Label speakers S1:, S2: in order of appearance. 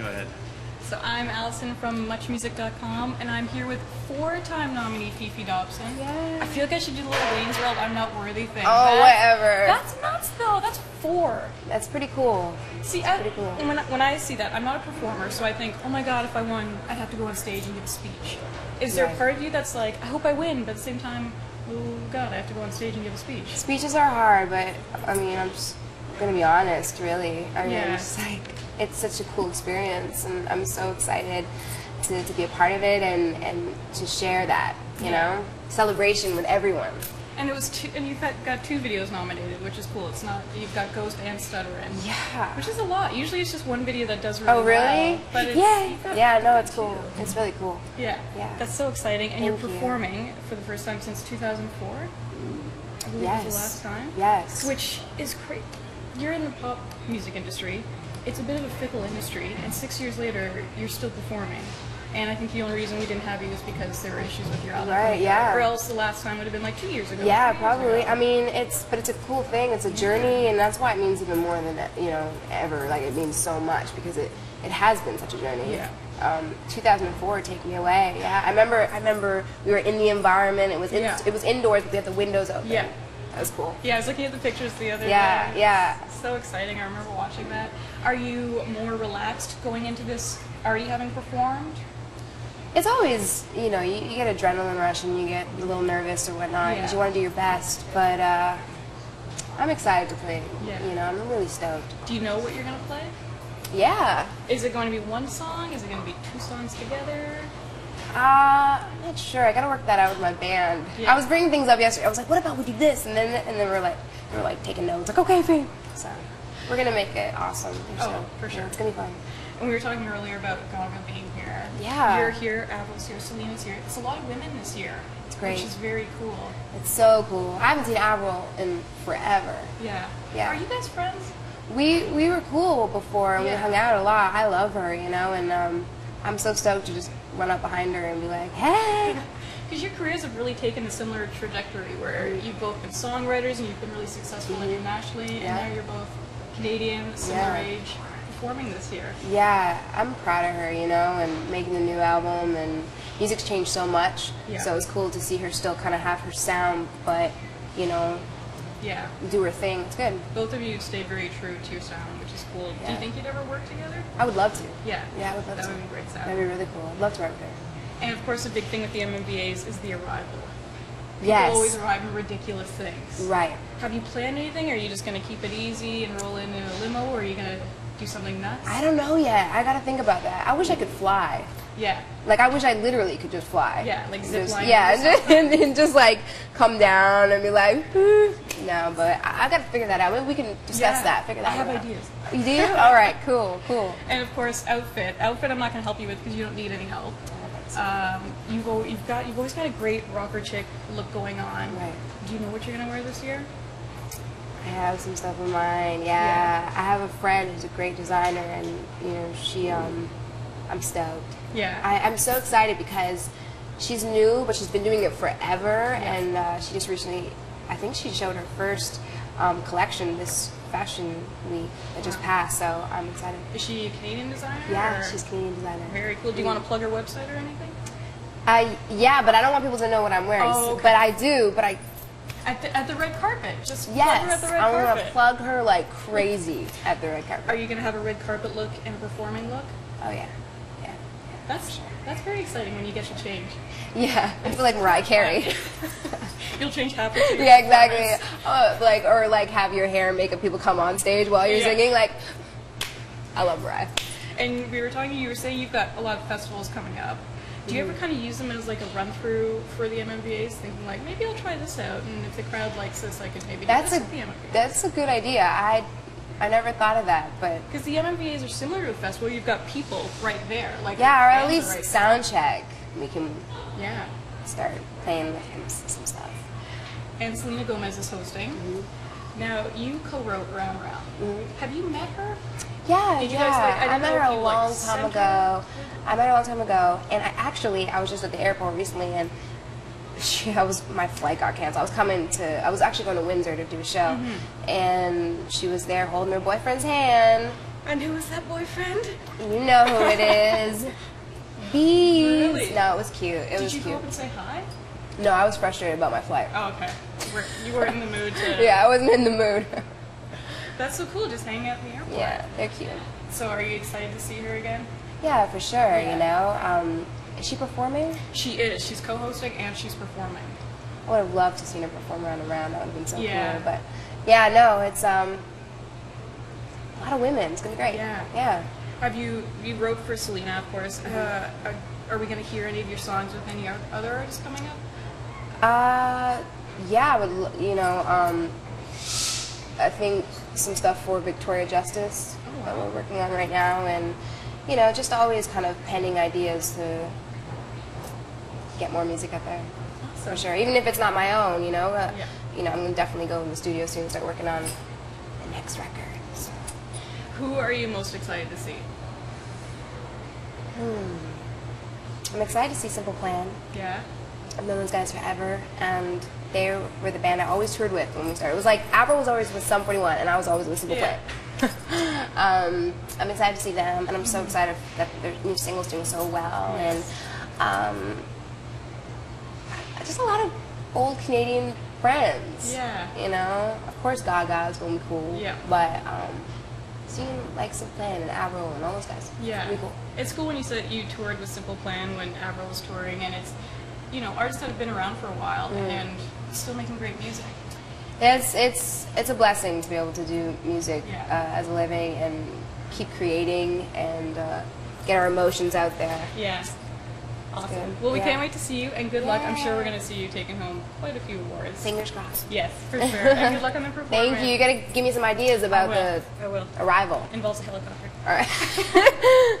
S1: Go ahead.
S2: So I'm Allison from MuchMusic.com, and I'm here with four-time nominee Fefe Dobson.
S3: Yay.
S2: I feel like I should do the little Wayne's World I'm not worthy thing.
S3: Oh,
S2: That's-
S3: whatever.
S2: That's nuts, though. That's four.
S3: That's pretty cool.
S2: See, I,
S3: pretty cool.
S2: when, I, when I see that, I'm not a performer, so I think, oh my god, if I won, I'd have to go on stage and give a speech. Is there a part of you that's like, I hope I win, but at the same time, oh god, I have to go on stage and give a speech?
S3: Speeches are hard, but I mean, I'm just gonna be honest, really. I mean,
S2: Yeah.
S3: it's like it's such a cool experience, and I'm so excited to, to be a part of it and and to share that, you
S2: Yeah.
S3: know, celebration with everyone.
S2: And it was two, and you've got, got two videos nominated, which is cool. It's not you've got Ghost and Stuttering.
S3: Yeah.
S2: Which is a lot. Usually it's just one video that does really
S3: Oh, really?
S2: well. But it's,
S3: yeah. Yeah. No, it's cool. It's really cool.
S2: Yeah.
S3: Yeah.
S2: That's so exciting. And you're
S3: Thank you.
S2: performing for the first time since 2004. I believe
S3: Yes.
S2: was the last time.
S3: Yes.
S2: Which is great. You're in the pop music industry. It's a bit of a fickle industry, and six years later, you're still performing. And I think the only reason we didn't have you is because there were issues with your album.
S3: Right, yeah.
S2: Or else the last time would have been like two years ago.
S3: Yeah, probably.
S2: ago.
S3: I mean, it's but it's a cool thing. It's a journey, and that's why it means even more than you know ever. Like it means so much because it it has been such a journey.
S2: Yeah.
S3: Um, 2004, take me away. Yeah, I remember. I remember we were in the environment. It was in,
S2: Yeah.
S3: it was indoors, but we had the windows open.
S2: Yeah.
S3: Was cool.
S2: Yeah, I was looking at the pictures the other
S3: Yeah,
S2: day.
S3: yeah.
S2: So exciting. I remember watching that. Are you more relaxed going into this already having performed?
S3: It's always you know you, you get adrenaline rush and you get a little nervous or whatnot because
S2: Yeah.
S3: you want to do your best. But uh, I'm excited to play.
S2: Yeah.
S3: You know, I'm really stoked.
S2: Do you know what you're going to play?
S3: Yeah.
S2: Is it going to be one song? Is it going to be two songs together?
S3: Uh, I'm not sure. I gotta work that out with my band.
S2: Yeah.
S3: I was bringing things up yesterday. I was like, "What about we do this?" And then and then we're like, we are like taking notes. Like, okay, fine. So we're gonna make it awesome.
S2: Oh,
S3: So,
S2: for
S3: yeah,
S2: sure.
S3: it's gonna be fun.
S2: And we were talking earlier about Gaga being here.
S3: Yeah.
S2: You're here, Avril's here, Selena's here. It's a lot of women this year.
S3: It's great.
S2: Which is very cool.
S3: It's so cool. I haven't seen Avril in forever.
S2: Yeah.
S3: Yeah.
S2: Are you guys friends?
S3: We we were cool before. and We hung out a lot. I love her, you know, and um, I'm so stoked to just run up behind her and be like, "Hey."
S2: Because your careers have really taken a similar trajectory where you've both been songwriters and you've been really successful internationally,
S3: Mm-hmm. Yeah.
S2: and now you're both Canadian, similar
S3: Yeah.
S2: age, performing this year.
S3: Yeah, I'm proud of her, you know, and making the new album and music's changed so much.
S2: Yeah.
S3: So was cool to see her still kind of have her sound, but you know,
S2: Yeah.
S3: do her thing. It's good.
S2: Both of you stay very true to your sound, which is cool. Do you think you'd ever work together?
S3: I would love to.
S2: Yeah.
S3: Yeah, I would love
S2: that
S3: to.
S2: would be great sound.
S3: That'd be really cool. I'd love to work her.
S2: And of course, the big thing with the MMVAs is the arrival. People
S3: Yes.
S2: always arrive in ridiculous things.
S3: Right.
S2: Have you planned anything? Or are you just going to keep it easy and roll in in a limo, or are you going to do something nuts?
S3: I don't know yet. I gotta think about that. I wish I could fly.
S2: Yeah.
S3: Like I wish I literally could just fly.
S2: Yeah, like zip
S3: Just-
S2: line
S3: Yeah, and then just like come down and be like, "Whew." no. But I, I gotta figure that out. We can discuss
S2: Yeah,
S3: that. Figure that
S2: I have
S3: out.
S2: ideas.
S3: You do? All right. Cool. Cool.
S2: And of course, outfit. Outfit, I'm not going to help you with because you don't need any help. Um, you've, you've got you've always got a great rocker chick look going on.
S3: Right.
S2: Do you know what you're going to wear this year?
S3: I have some stuff in mind. Yeah. I have a friend who's a great designer, and you know, she um, I'm stoked.
S2: Yeah.
S3: I, I'm so excited because she's new, but she's been doing it forever, and uh, she just recently, I think she showed her first um, collection this fashion week that just passed. So I'm excited.
S2: Is she a Canadian designer?
S3: Yeah, she's a Canadian designer.
S2: very cool. Do you want to plug her website or anything?
S3: I yeah, but I don't want people to know what I'm wearing.
S2: Oh, okay.
S3: But I do. But I
S2: At the, at the red carpet. Just plug
S3: yes,
S2: her at the red
S3: I want
S2: carpet.
S3: to plug her like crazy at the red carpet.
S2: Are you going to have a red carpet look and a performing look?
S3: Oh yeah, yeah,
S2: That's that's very exciting when you get to change.
S3: yeah. I feel like Mariah Carey.
S2: You'll change halfway
S3: yeah, exactly. Uh, like or like have your hair and makeup people come on stage while you're
S2: Yeah.
S3: singing. Like I love Mariah.
S2: And we were talking. You were saying you've got a lot of festivals coming up. Do you ever
S3: Mm-hmm.
S2: kind of use them as like a run through for the MMVAs, thinking like maybe I'll try this out, and if the crowd likes this, I could maybe do
S3: That's
S2: this
S3: a
S2: with the
S3: that's a good idea. I I never thought of that, but
S2: Because the MMVAs are similar to a festival. You've got people right there, like
S3: yeah, or at least
S2: right
S3: sound check. We can.
S2: Yeah.
S3: start playing with him some stuff.
S2: And Selena Gomez is hosting.
S3: Mm-hmm.
S2: Now you co-wrote Round Round. Have you met her?
S3: Yeah,
S2: Did you
S3: yeah.
S2: guys, like- I
S3: I, met her a
S2: like,
S3: long
S2: sent
S3: time
S2: her.
S3: ago. I met her a long time ago, and I actually I was just at the airport recently, and she I was my flight got canceled. I was coming to I was actually going to Windsor to do a show,
S2: Mm-hmm.
S3: and she was there holding her boyfriend's hand,
S2: And who was that boyfriend?
S3: You know who it is. Biebs.
S2: Really?
S3: No, it was cute. It
S2: Did
S3: was
S2: you go
S3: cute.
S2: up and say hi?
S3: No, I was frustrated about my flight.
S2: Oh, okay. You were, you were in the mood to.
S3: Yeah, I wasn't in the mood.
S2: That's so cool, just hanging out in the airport.
S3: yeah, they're cute.
S2: So are you excited to see her again?
S3: Yeah, for sure.
S2: Yeah.
S3: You know, um, is she performing?
S2: She is. She's co-hosting and she's performing.
S3: I would have loved to seen her perform around around. That would have been so
S2: Yeah.
S3: cool. But yeah, no, it's um a lot of women. It's gonna be great.
S2: Yeah.
S3: Yeah.
S2: Have you you wrote for Selena, of course? Uh, are, are we going to hear any of your songs with any other artists coming up?
S3: Uh, yeah. I would. You know, um, I think some stuff for Victoria Justice
S2: Oh,
S3: that we're working on right now, and you know, just always kind of penning ideas to get more music out there. For sure. Even if it's not my own, you know. Uh,
S2: Yeah.
S3: You know, I'm gonna definitely go in the studio soon and start working on the next record. So.
S2: Who are you most excited to see? Hmm.
S3: I'm excited to see Simple Plan.
S2: Yeah.
S3: I've known those guys forever, and they were the band I always toured with when we started. It was like Avril was always with Sum 41, and I was always with Simple
S2: Yeah.
S3: Plan. um, I'm excited to see them, and I'm so excited that their new single's doing so well, and um, just a lot of old Canadian friends.
S2: Yeah.
S3: You know, of course Gaga's gonna be cool.
S2: Yeah.
S3: But um, seeing like Simple Plan and Avril and all those guys.
S2: Yeah.
S3: Really cool.
S2: It's cool when you said you toured with Simple Plan when Avril was touring, and it's, you know, artists that have been around for a while
S3: Mm.
S2: and still making great music.
S3: It's it's it's a blessing to be able to do music
S2: Yeah.
S3: uh, as a living and keep creating and uh, get our emotions out there.
S2: Yeah. Awesome.
S3: good.
S2: Well, we
S3: Yeah.
S2: can't wait to see you, and good luck. I'm sure we're going to see you taking home quite a few awards.
S3: Fingers crossed.
S2: Yes, for sure. and good luck on the performance.
S3: Thank you. You gotta give me some ideas about the arrival.
S2: Involves a helicopter.
S3: All right.